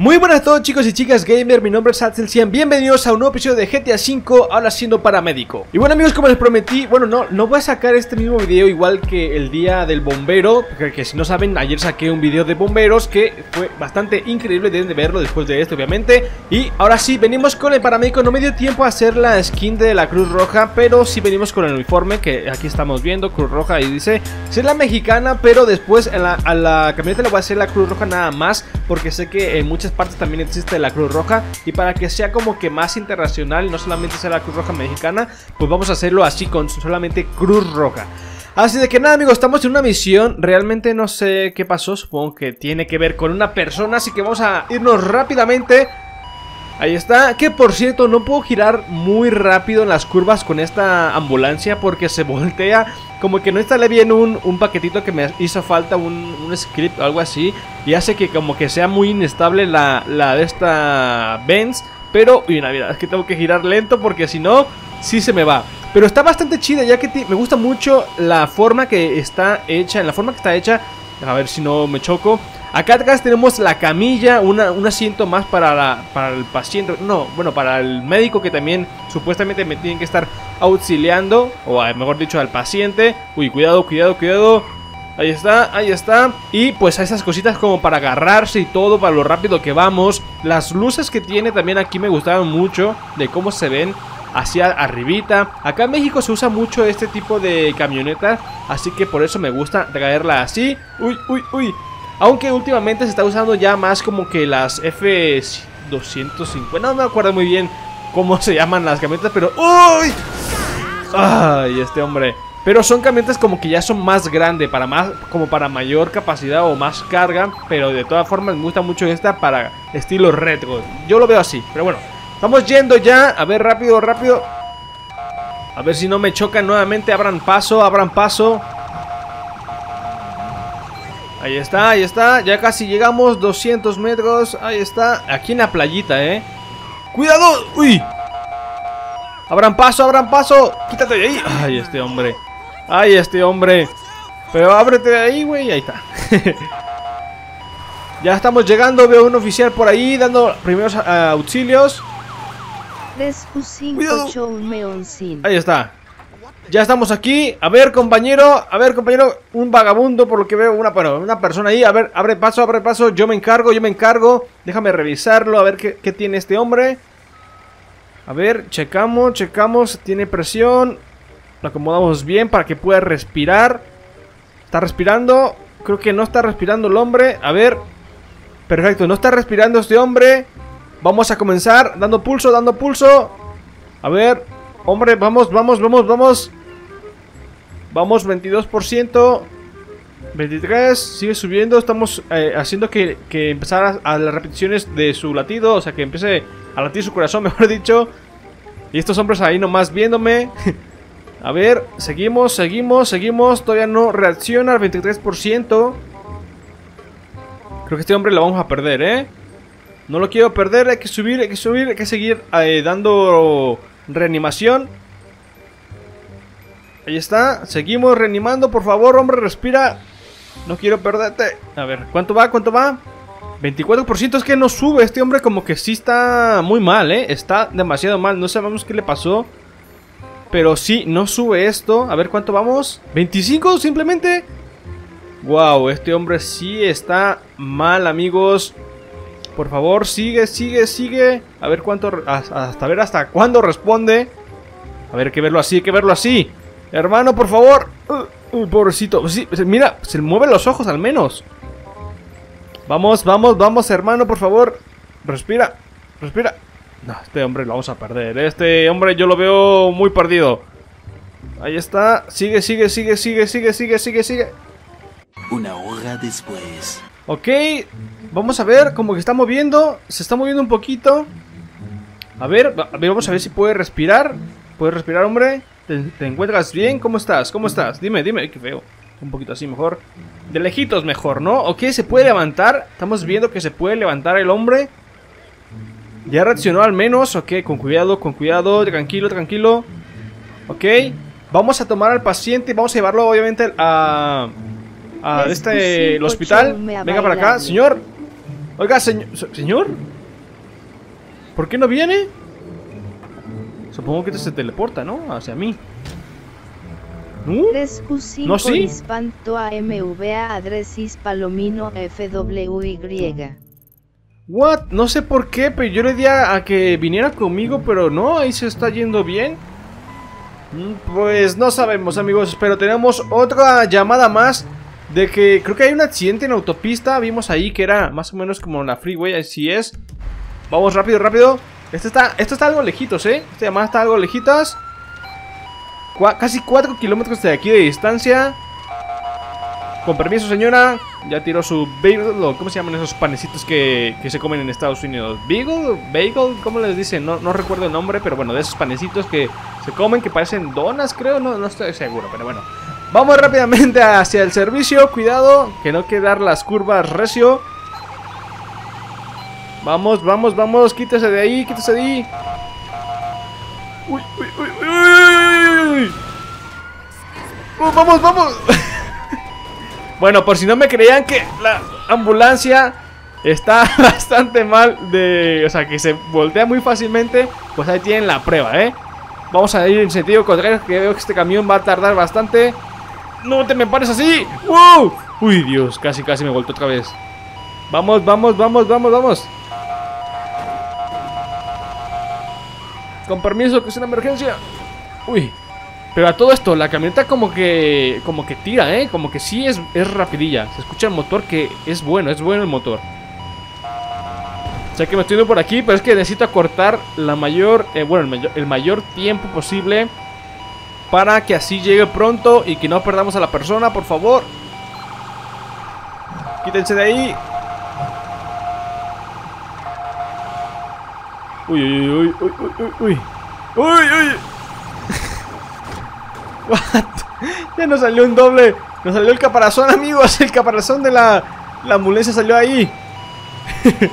Muy buenas a todos chicos y chicas gamer, mi nombre es Axel Cian, bienvenidos a un nuevo episodio de GTA V, ahora siendo paramédico. Y bueno amigos, como les prometí, bueno no, no voy a sacar este mismo video igual que el día del bombero que si no saben, ayer saqué un video de bomberos que fue bastante increíble, deben de verlo después de esto obviamente. Y ahora sí, venimos con el paramédico, no me dio tiempo a hacer la skin de la Cruz Roja Pero sí venimos con el uniforme que aquí estamos viendo, Cruz Roja y dice Ser la mexicana, pero después a la camioneta le voy a hacer la Cruz Roja nada más Porque sé que en muchas partes también existe la Cruz Roja y para que sea como que más internacional no solamente sea la Cruz Roja mexicana, pues vamos a hacerlo así con solamente Cruz Roja. Así de que nada amigos, estamos en una misión, realmente no sé qué pasó, supongo que tiene que ver con una persona, así que vamos a irnos rápidamente Ahí está, que por cierto no puedo girar muy rápido en las curvas con esta ambulancia porque se voltea Como que no instalé bien un, un paquetito que me hizo falta, un, un, script o algo así Y hace que como que sea muy inestable la, la de esta Benz Pero, uy, mira, es que tengo que girar lento porque si no, sí se me va. Pero está bastante chida ya que me gusta mucho la forma que está hecha, en la forma que está hecha, a ver si no me choco Acá atrás tenemos la camilla, un asiento más para, el paciente, no, bueno, para el médico que también supuestamente me tienen que estar auxiliando, o mejor dicho al paciente. Uy, cuidado, cuidado, cuidado. Ahí está, ahí está. Y pues esas cositas como para agarrarse y todo, para lo rápido que vamos. Las luces que tiene también aquí me gustaron mucho, de cómo se ven hacia arribita. Acá en México se usa mucho este tipo de camioneta, así que por eso me gusta traerla así. Uy, uy, uy. Aunque últimamente se está usando ya más como que las F250. No me acuerdo muy bien cómo se llaman las camionetas, pero... ¡Uy! ¡Ay, este hombre! Pero son camionetas como que ya son más grandes, para más, como para mayor capacidad o más carga. Pero de todas formas me gusta mucho esta para estilo retro. Yo lo veo así, pero bueno. Estamos yendo ya. A ver, rápido, rápido. A ver si no me chocan nuevamente. Abran paso, abran paso. Ahí está, ahí está, ya casi llegamos 200 metros, ahí está Aquí en la playita, eh ¡Cuidado! ¡Uy! ¡Abran paso, abran paso! ¡Quítate de ahí! ¡Ay, este hombre! ¡Ay, este hombre! Pero ábrete de ahí, güey, ahí está Ya estamos llegando, veo un oficial por ahí dando primeros uh, auxilios Cuidado. Ahí está ya estamos aquí. A ver, compañero. A ver, compañero. Un vagabundo, por lo que veo. Una, persona ahí. A ver, abre paso, abre paso. Yo me encargo, yo me encargo. Déjame revisarlo. A ver qué tiene este hombre. A ver, checamos, checamos. Tiene presión. Lo acomodamos bien para que pueda respirar. Está respirando. Creo que no está respirando el hombre. A ver. Perfecto, no está respirando este hombre. Vamos a comenzar. Dando pulso, dando pulso. A ver. Hombre, vamos, vamos, vamos, vamos. Vamos, 22%. 23, sigue subiendo. Estamos eh, haciendo que, que empezara a, las repeticiones de su latido. O sea, que empiece a latir su corazón, mejor dicho. Y estos hombres ahí nomás viéndome. a ver, seguimos, seguimos, seguimos. Todavía no reacciona al 23%. Creo que este hombre lo vamos a perder, ¿eh? No lo quiero perder, hay que subir, hay que subir, hay que seguir eh, dando reanimación. Ahí está, seguimos reanimando, por favor, hombre, respira No quiero perderte A ver, ¿cuánto va? ¿Cuánto va? 24% es que no sube, este hombre como que sí está muy mal, ¿eh? Está demasiado mal, no sabemos qué le pasó Pero sí, no sube esto A ver, ¿cuánto vamos? ¿25 simplemente? Wow, este hombre sí está mal, amigos Por favor, sigue, sigue, sigue A ver cuánto... Hasta ver hasta cuándo responde A ver, hay que verlo así, hay que verlo así Hermano, por favor. Uy, pobrecito. mira, se mueven los ojos al menos. Vamos, vamos, vamos, hermano, por favor. Respira, respira. No, este hombre lo vamos a perder. Este hombre yo lo veo muy perdido. Ahí está. Sigue, sigue, sigue, sigue, sigue, sigue, sigue, sigue. Una hora después. Ok, vamos a ver, como que está moviendo. Se está moviendo un poquito. A ver, vamos a ver si puede respirar. ¿Puede respirar, hombre? ¿Te, encuentras bien? ¿Cómo estás? ¿Cómo estás? Dime, dime, qué feo. Un poquito así mejor. De lejitos mejor, ¿no? Ok, se puede levantar. Estamos viendo que se puede levantar el hombre. Ya reaccionó al menos. Ok, con cuidado, con cuidado. Tranquilo, tranquilo. Ok. Vamos a tomar al paciente. Vamos a llevarlo, obviamente, a... A este, el hospital. Venga para acá, señor. Oiga, señor... ¿Señor? ¿Por qué no viene? Supongo que se teleporta, ¿no? Hacia mí. ¿No? 3Q5 ¿No, sí? Hispanto AMVA Adresis Palomino FWY. What? No sé por qué, pero yo le di a, a que viniera conmigo, pero no, ahí se está yendo bien. Mm, Pues no sabemos, amigos, pero tenemos otra llamada más de que creo que hay un accidente en autopista. Vimos ahí que era más o menos como la freeway, así es. Vamos rápido, rápido. Esto está, esto está algo lejitos, ¿eh? Esta llamada está algo lejitas. Casi 4 kilómetros de aquí de distancia. Con permiso, señora. Ya tiró su bagel, ¿cómo se llaman esos panecitos que, que se comen en Estados Unidos? ¿Bagel? ¿Bagel? ¿Cómo les dicen? No, no recuerdo el nombre, pero bueno, de esos panecitos que se comen, que parecen donas, creo. No, no estoy seguro, pero bueno. Vamos rápidamente hacia el servicio. Cuidado, que no quedar las curvas recio. Vamos, vamos, vamos. Quítese de ahí, quítese de ahí. Uy, uy, uy, uy, uy. Uh, vamos, vamos. bueno, por si no me creían que la ambulancia está bastante mal de... O sea, que se voltea muy fácilmente, pues ahí tienen la prueba, ¿eh? Vamos a ir en sentido contrario, que veo que este camión va a tardar bastante. ¡No te me pares así! ¡Wow! Uy, Dios, casi, casi me volteó otra vez. Vamos, vamos, vamos, vamos, vamos. Con permiso, que es una emergencia. Uy. Pero a todo esto, la camioneta como que como que tira, ¿eh? Como que sí es, es rapidilla. Se escucha el motor que es bueno, es bueno el motor. Sé que me estoy yendo por aquí, pero es que necesito acortar la mayor, eh, bueno, el mayor, el mayor tiempo posible para que así llegue pronto y que no perdamos a la persona, por favor. Quítense de ahí. Uy, uy, uy, uy, uy, uy, uy. Uy, uy. What? Ya nos salió un doble. Nos salió el caparazón, amigos. El caparazón de la, la ambulancia salió ahí.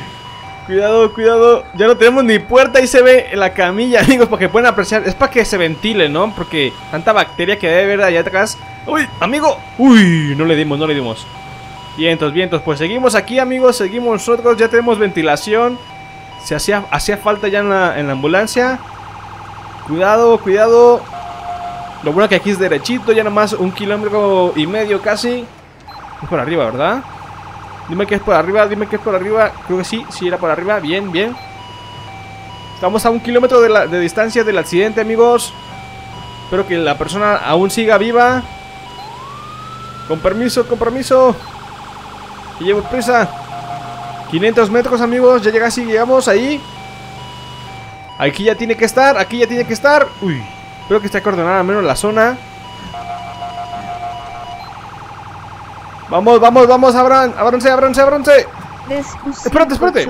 cuidado, cuidado. Ya no tenemos ni puerta. Ahí se ve la camilla, amigos, para que puedan apreciar. Es para que se ventile, ¿no? Porque tanta bacteria que debe haber allá atrás. Uy, amigo. Uy, no le dimos, no le dimos. Vientos, vientos. Pues seguimos aquí, amigos. Seguimos nosotros. Ya tenemos ventilación. Se hacía, hacía falta ya en la, en la ambulancia. Cuidado, cuidado. Lo bueno que aquí es derechito, ya nomás un kilómetro y medio casi. Es por arriba, ¿verdad? Dime que es por arriba, dime que es por arriba. Creo que sí, sí era por arriba. Bien, bien. Estamos a un kilómetro de, la- de distancia del accidente, amigos. Espero que la persona aún siga viva. Con permiso, con permiso. Que llevo prisa. 500 metros, amigos. Ya llega así, llegamos ahí. Aquí ya tiene que estar, aquí ya tiene que estar. Uy, espero que esté coordinada al menos la zona. Vamos, vamos, vamos, abran, ábranse, ábranse. 3Q5 Espérate, espérate.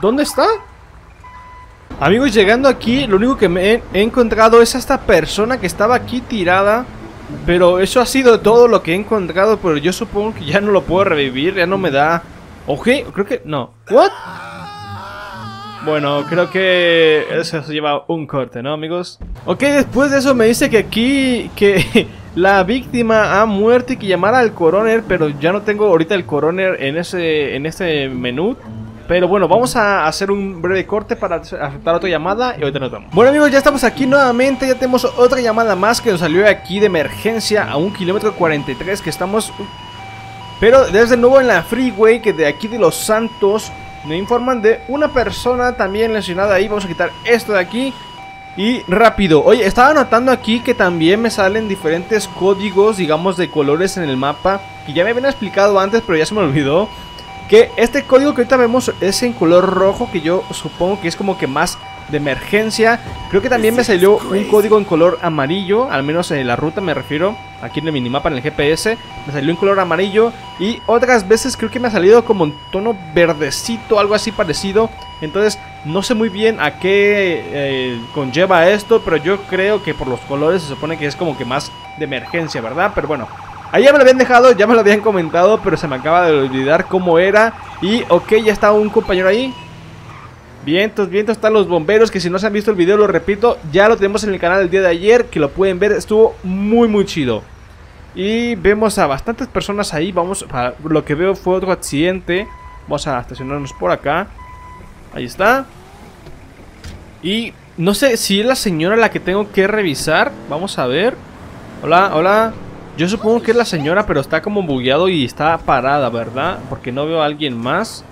¿Dónde está? Amigos, llegando aquí, lo único que me he, he encontrado es a esta persona que estaba aquí tirada. Pero eso ha sido todo lo que he encontrado. Pero yo supongo que ya no lo puedo revivir, ya no me da. ¿O qué? Creo que. No. ¿What? Bueno, creo que eso lleva un corte, ¿no, amigos? Ok, después de eso me dice que aquí. Que la víctima ha muerto y que llamara al coroner. Pero ya no tengo ahorita el coroner en ese, en ese menú. Pero bueno, vamos a hacer un breve corte para aceptar otra llamada y ahorita nos vemos. Bueno amigos, ya estamos aquí nuevamente, ya tenemos otra llamada más que nos salió aquí de emergencia a un kilómetro 43 que estamos... Pero desde nuevo en la freeway que de aquí de Los Santos me informan de una persona también lesionada ahí. Vamos a quitar esto de aquí. Y rápido, oye, estaba notando aquí que también me salen diferentes códigos, digamos, de colores en el mapa. Que ya me habían explicado antes, pero ya se me olvidó. Que este código que ahorita vemos es en color rojo, que yo supongo que es como que más de emergencia. Creo que también me salió un código en color amarillo, al menos en la ruta me refiero, aquí en el minimapa, en el GPS. Me salió en color amarillo y otras veces creo que me ha salido como en tono verdecito, algo así parecido. Entonces no sé muy bien a qué eh, conlleva esto, pero yo creo que por los colores se supone que es como que más de emergencia, ¿verdad? Pero bueno, Ya me lo habían dejado, ya me lo habían comentado, pero se me acaba de olvidar cómo era. Y ok, ya está un compañero ahí. Vientos, vientos, están los bomberos, que si no se han visto el video, lo repito, ya lo tenemos en el canal el día de ayer, que lo pueden ver, estuvo muy muy chido. Y vemos a bastantes personas ahí. Vamos, lo que veo fue otro accidente. Vamos a estacionarnos por acá. Ahí está. Y no sé si es la señora la que tengo que revisar. Vamos a ver. Hola, hola. Yo supongo que es la señora, pero está como bugueado y está parada, ¿verdad? Porque no veo a alguien más.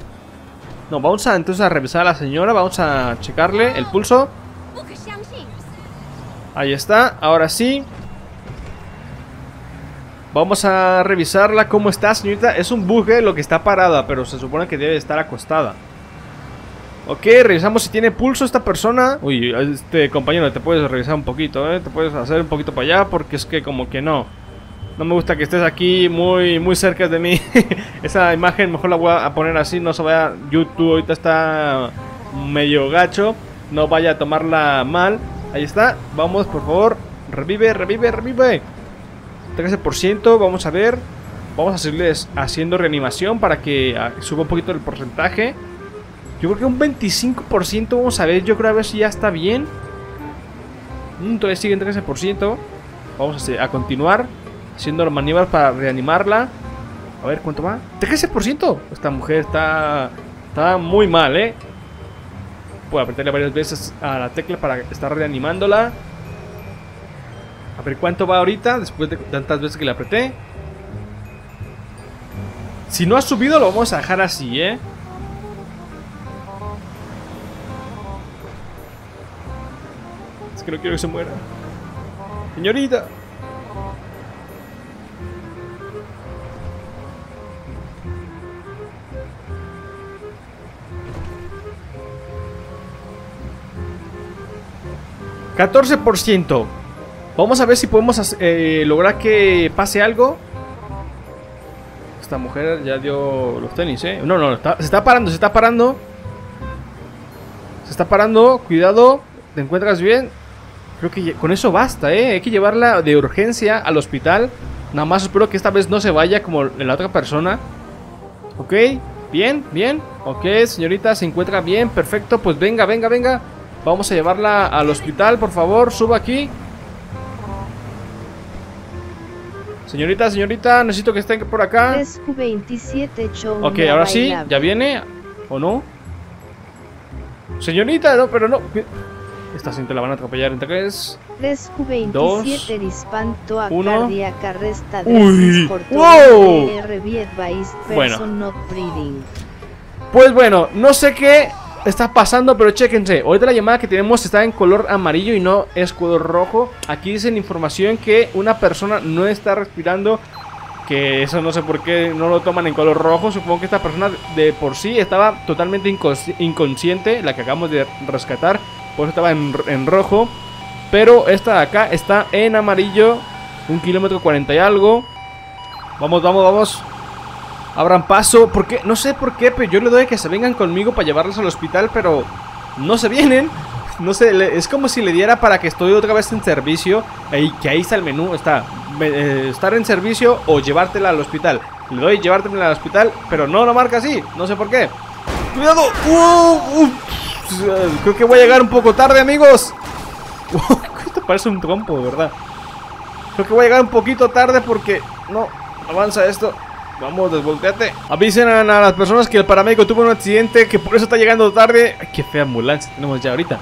No, vamos a entonces a revisar a la señora. Vamos a checarle el pulso. Ahí está, ahora sí. Vamos a revisarla. ¿Cómo está, señorita? Es un bug lo que está parada, pero se supone que debe estar acostada. Ok, revisamos si tiene pulso esta persona. Uy, este compañero, te puedes revisar un poquito, ¿eh? Te puedes hacer un poquito para allá porque es que como que no. No me gusta que estés aquí muy, muy cerca de mí. Esa imagen mejor la voy a poner así, no se vaya... YouTube ahorita está medio gacho. No vaya a tomarla mal. Ahí está. Vamos, por favor. Revive, revive, revive. 13%, vamos a ver. Vamos a seguirles haciendo reanimación para que ah, suba un poquito el porcentaje. Yo creo que un 25% vamos a ver. Yo creo a ver si ya está bien. Mm, todavía sigue en 13%. Vamos a, a continuar haciendo maniobras para reanimarla. A ver, ¿cuánto va? 13%. Esta mujer está, está muy mal, ¿eh? Puedo apretarle varias veces a la tecla para estar reanimándola. A ver cuánto va ahorita después de tantas veces que le apreté. Si no ha subido, lo vamos a dejar así, ¿eh? Es que no quiero que se muera. Señorita. ¡14%! Vamos a ver si podemos eh, lograr que pase algo. Esta mujer ya dio los tenis, ¿eh? No, no, se está parando, se está parando. Se está parando, cuidado. ¿Te encuentras bien? Creo que con eso basta, ¿eh? Hay que llevarla de urgencia al hospital. Nada más espero que esta vez no se vaya como la otra persona. Ok, bien, bien. Ok, señorita, se encuentra bien, perfecto. Pues venga, venga, venga. Vamos a llevarla al hospital, por favor, suba aquí. Señorita, señorita, necesito que estén por acá. 27 ok, ahora sí, ya viene. ¿O no? Señorita, no, pero no. Esta gente la van a atropellar en 3. 2 1 Uy, wow. Bueno. Pues bueno, no sé qué está pasando, pero chéquense. Ahorita la llamada que tenemos está en color amarillo y no es color rojo. Aquí dicen información que una persona no está respirando. Que eso no sé por qué no lo toman en color rojo. Supongo que esta persona de por sí estaba totalmente inconsciente. La que acabamos de rescatar. Por eso estaba en, rojo. Pero esta de acá está en amarillo. Un kilómetro cuarenta y algo. Vamos, vamos, vamos. Abran paso. Porque no sé por qué, pero yo le doy que se vengan conmigo para llevarlos al hospital, pero no se vienen. No sé, es como si le diera para que estoy otra vez en servicio. Y que ahí está el menú, está eh, estar en servicio o llevártela al hospital. Le doy llevártela al hospital, pero no lo marca así, no sé por qué. ¡Cuidado! Uh, creo que voy a llegar un poco tarde, amigos. esto parece un trompo, ¿verdad? Creo que voy a llegar un poquito tarde porque no avanza esto. Vamos, desvolteate. Avisen a, las personas que el paramédico tuvo un accidente, que por eso está llegando tarde. Ay, qué fea ambulancia tenemos ya ahorita.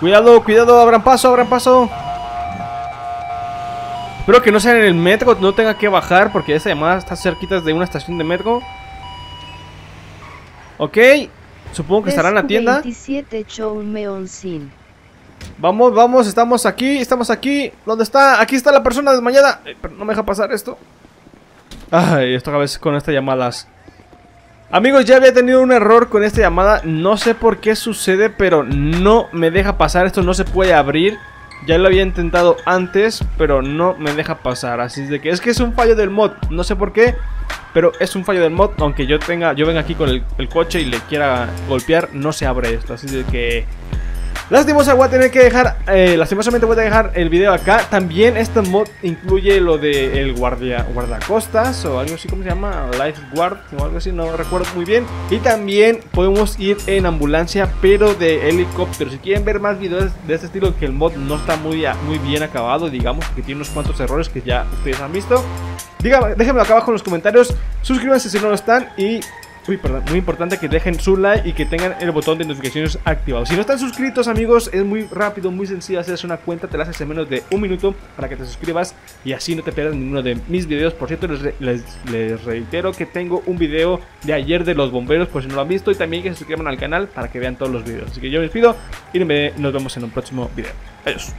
Cuidado, cuidado, abran paso, abran paso. Espero que no sea en el metro, no tenga que bajar porque esa llamada está cerquita de una estación de metro. Ok, supongo que estará en la tienda. Vamos, vamos, estamos aquí, estamos aquí. ¿Dónde está? Aquí está la persona desmayada. Eh, pero no me deja pasar esto. Ay, esto a veces con estas llamadas. Amigos, ya había tenido un error con esta llamada. No sé por qué sucede, pero no me deja pasar. Esto no se puede abrir. Ya lo había intentado antes, pero no me deja pasar. Así de que es que es un fallo del mod. No sé por qué, pero es un fallo del mod. Aunque yo tenga, yo venga aquí con el, coche y le quiera golpear, no se abre esto. Así de que Lastimosa voy a tener que dejar, eh, lastimosamente voy a dejar el video acá. También este mod incluye lo de el guardia, guardacostas o algo así como se llama, lifeguard o algo así, no recuerdo muy bien. Y también podemos ir en ambulancia, pero de helicóptero. Si quieren ver más videos de este estilo, que el mod no está muy, muy bien acabado, digamos, que tiene unos cuantos errores que ya ustedes han visto. Díganme, déjenmelo acá abajo en los comentarios. Suscríbanse si no lo están y Uy, perdón, muy importante que dejen su like y que tengan el botón de notificaciones activado. Si no están suscritos, amigos, es muy rápido, muy sencillo hacerse una cuenta. Te la haces en menos de un minuto para que te suscribas y así no te pierdas ninguno de mis videos. Por cierto, les, les, les, reitero que tengo un video de ayer de los bomberos, por si no lo han visto, y también que se suscriban al canal para que vean todos los videos. Así que yo me despido y nos vemos en un próximo video. Adiós.